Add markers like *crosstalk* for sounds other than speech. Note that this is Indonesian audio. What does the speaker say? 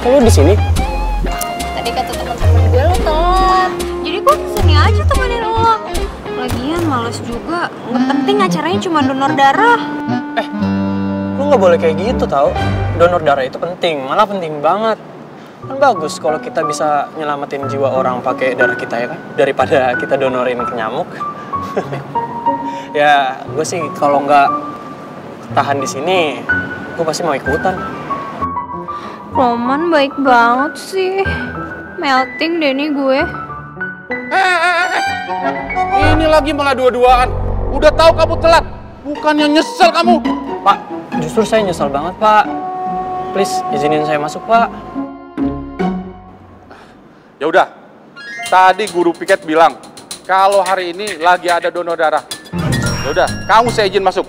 Kok lu di sini? Tadi kata teman-teman gue lo telat. Jadi gue ke sini aja temenin lo. Lagian males juga. Nggak penting acaranya cuma donor darah. Eh, lu nggak boleh kayak gitu tau. Donor darah itu penting, malah penting banget. Kan bagus kalau kita bisa nyelamatin jiwa orang pakai darah kita ya kan, daripada kita donorin ke nyamuk. *laughs* ya, gue sih kalau nggak tahan di sini, gue pasti mau ikutan. Roman baik banget sih. Melting deh nih gue. Ini lagi malah dua-duaan. Udah tahu kamu telat. Bukannya nyesel kamu. Pak, justru saya nyesel banget, Pak. Please, izinin saya masuk, Pak. Ya udah. Tadi guru piket bilang kalau hari ini lagi ada donor darah. Ya udah, kamu saya izin masuk.